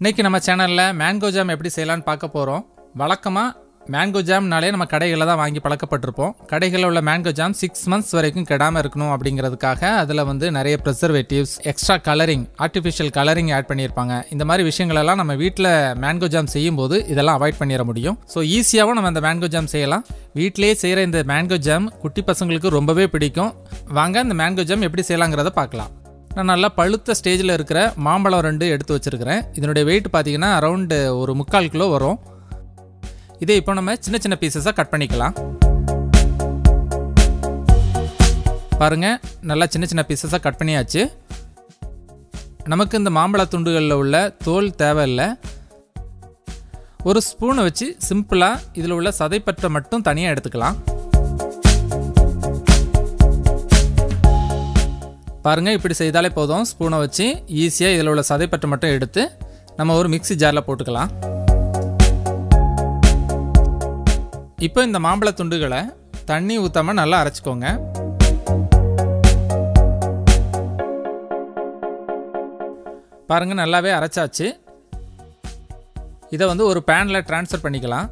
இன்றைக்கி நம்ம சேனலில் மேங்கோ ஜாம் எப்படி செய்யலான்னு பார்க்க போகிறோம் வழக்கமாக மேங்கோ ஜாம்னாலே நம்ம கடைகளில் தான் வாங்கி பழக்கப்பட்டிருப்போம். கடைகளில் உள்ள மேங்கோ ஜாம் சிக்ஸ் மந்த்ஸ் வரைக்கும் கெடாமல் இருக்கணும் அப்படிங்கிறதுக்காக அதில் வந்து நிறைய preservatives extra colouring artificial colouring add பண்ணியிருப்பாங்க. இந்த மாதிரி விஷயங்களெல்லாம் நம்ம வீட்டில் மேங்கோ ஜாம் செய்யும்போது இதெல்லாம் அவாய்ட் பண்ணிட முடியும். ஸோ ஈஸியாகவும் நம்ம அந்த மேங்கோ ஜாம் செய்யலாம். வீட்டிலேயே செய்கிற இந்த மேங்கோ ஜாம் குட்டி பசங்களுக்கு ரொம்பவே பிடிக்கும். வாங்க இந்த மேங்கோ ஜாம் எப்படி செய்யலாங்கிறத பார்க்கலாம். நான் நல்லா பழுத்த ஸ்டேஜில் இருக்கிற மாம்பழம் ரெண்டு எடுத்து வச்சுருக்கிறேன். இதனுடைய வெயிட் பார்த்தீங்கன்னா அரௌண்டு ஒரு முக்கால் கிலோ வரும். இதை இப்போ நம்ம சின்ன சின்ன பீசஸாக கட் பண்ணிக்கலாம். பாருங்கள் நல்லா சின்ன சின்ன பீசஸாக கட் பண்ணியாச்சு. நமக்கு இந்த மாம்பழ துண்டுகளில் உள்ள தோல் தேவையில்லை. ஒரு ஸ்பூனை வச்சு சிம்பிளாக இதில் உள்ள சதைப்பற்றை மட்டும் தனியாக எடுத்துக்கலாம். பாருங்கள் இப்படி செய்தாலே போதும். ஸ்பூனை வச்சு ஈஸியாக இதில் உள்ள சதைப்பட்டை மட்டும் எடுத்து நம்ம ஒரு மிக்ஸி ஜாரில் போட்டுக்கலாம். இப்போ இந்த மாம்பழ துண்டுகளை தண்ணி ஊற்றாமல் நல்லா அரைச்சிக்கோங்க. பாருங்கள் நல்லாவே அரைச்சாச்சு. இதை வந்து ஒரு பேனில் ட்ரான்ஸ்ஃபர் பண்ணிக்கலாம்.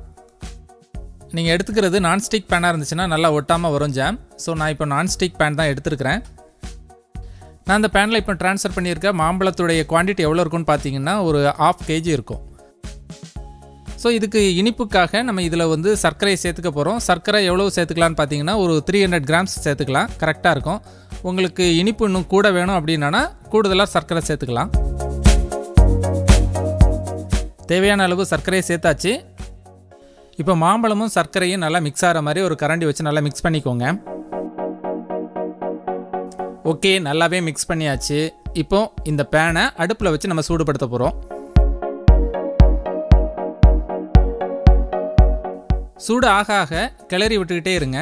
நீங்கள் எடுத்துக்கிறது நான்ஸ்டிக் பேனாக இருந்துச்சுன்னா நல்லா ஒட்டாமல் வரும் ஜாம் ஸோ நான் இப்போ நான்ஸ்டிக் பேன் தான் எடுத்துருக்கிறேன். நான் அந்த பேனில் இப்போ ட்ரான்ஸ்ஃபர் பண்ணியிருக்க மாம்பழத்துடைய குவான்டிட்டி எவ்வளோ இருக்குன்னு பார்த்தீங்கன்னா ஒரு ஆஃப் கேஜி இருக்கும். ஸோ இதுக்கு இனிப்புக்காக நம்ம இதில் வந்து சர்க்கரையை சேர்த்துக்க போகிறோம் சர்க்கரை எவ்வளோ சேர்த்துக்கலான்னு பார்த்தீங்கன்னா ஒரு த்ரீ ஹண்ட்ரட் கிராம்ஸ் சேர்த்துக்கலாம். கரெக்டாக இருக்கும். உங்களுக்கு இனிப்பு இன்னும் கூட வேணும் அப்படின்னா கூடுதலாக சர்க்கரை சேர்த்துக்கலாம். தேவையான அளவு சர்க்கரையை சேர்த்தாச்சு. இப்போ மாம்பழமும் சர்க்கரையும் நல்லா மிக்ஸ் ஆகிற மாதிரி ஒரு கரண்டி வச்சு நல்லா மிக்ஸ் பண்ணிக்கோங்க. ஓகே நல்லாவே மிக்ஸ் பண்ணியாச்சு. இப்போ இந்த பேனை அடுப்பில் வச்சு நம்ம சூடுபடுத்த போகிறோம் சூடு ஆக ஆக கிளறி விட்டுக்கிட்டே இருங்க.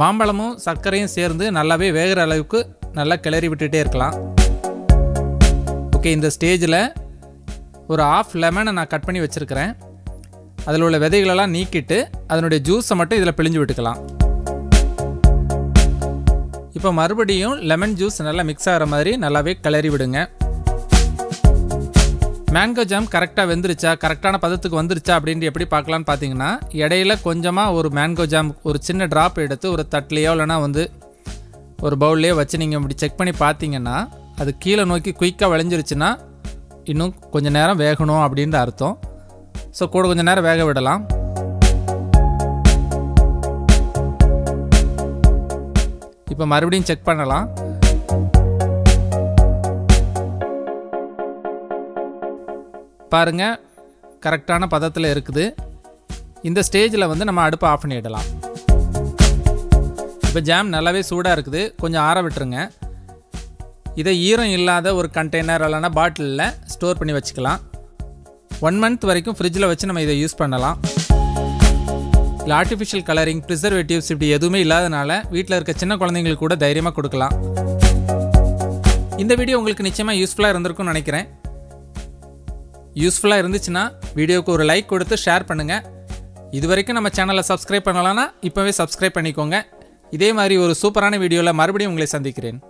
மாம்பழமும் சர்க்கரையும் சேர்ந்து நல்லாவே வேகிற அளவுக்கு நல்லா கிளறி விட்டுகிட்டே இருக்கலாம். ஓகே இந்த ஸ்டேஜில் ஒரு ஆஃப் லெமனை நான் கட் பண்ணி வச்சுருக்கிறேன். அதில் உள்ள விதைகளெல்லாம் நீக்கிட்டு அதனுடைய ஜூஸை மட்டும் இதில் பிழிஞ்சு விட்டுக்கலாம். இப்போ மறுபடியும் லெமன் ஜூஸ் நல்லா மிக்ஸ் ஆகிற மாதிரி நல்லாவே கிளறி விடுங்க. மேங்கோ ஜாம் கரெக்டாக வெந்துருச்சா? கரெக்டான பதத்துக்கு வந்துருச்சா அப்படின்ட்டு எப்படி பார்க்கலான்னு பார்த்தீங்கன்னா இடையில கொஞ்சமாக ஒரு மேங்கோ ஜாம் ஒரு சின்ன ட்ராப் எடுத்து ஒரு தட்லேயோ இல்லைனா வந்து ஒரு பவுல்லையோ வச்சு நீங்கள் இப்படி செக் பண்ணி பார்த்தீங்கன்னா அது கீழே நோக்கி குயிக்காக விளைஞ்சிருச்சுன்னா இன்னும் கொஞ்சம் நேரம் வேகணும் அப்படின்ற அர்த்தம். ஸோ கூட கொஞ்சம் நேரம் வேக விடலாம். இப்போ மறுபடியும் செக் பண்ணலாம். பாருங்கள் கரெக்டான பதத்தில் இருக்குது. இந்த ஸ்டேஜில் வந்து நம்ம அடுப்பை ஆஃப் பண்ணிடலாம். இப்போ ஜாம் நல்லாவே சூடாக இருக்குது. கொஞ்சம் ஆற விட்டுருங்க. இதை ஈரம் இல்லாத ஒரு கண்டெய்னர் இல்லைனா பாட்டிலில் ஸ்டோர் பண்ணி வச்சுக்கலாம். ஒன் மந்த் வரைக்கும் ஃப்ரிட்ஜில் வச்சு நம்ம இதை யூஸ் பண்ணலாம். இல்லை ஆர்டிஃபிஷியல் கலரிங் ப்ரிசர்வேட்டிவ்ஸ் இப்படி எதுவுமே இல்லாதனால வீட்டில் இருக்க சின்ன குழந்தைங்களுக்கு கூட தைரியமாக கொடுக்கலாம். இந்த வீடியோ உங்களுக்கு நிச்சயமாக யூஸ்ஃபுல்லாக இருந்திருக்கும்னு நினைக்கிறேன். யூஸ்ஃபுல்லாக இருந்துச்சுன்னா வீடியோவுக்கு ஒரு லைக் கொடுத்து ஷேர் பண்ணுங்கள் இது வரைக்கும் நம்ம சேனலை சப்ஸ்கிரைப் பண்ணலான்னா இப்போவே சப்ஸ்கிரைப் பண்ணிக்கோங்க. இதே மாதிரி ஒரு சூப்பரான வீடியோவில் மறுபடியும் உங்களை சந்திக்கிறேன்.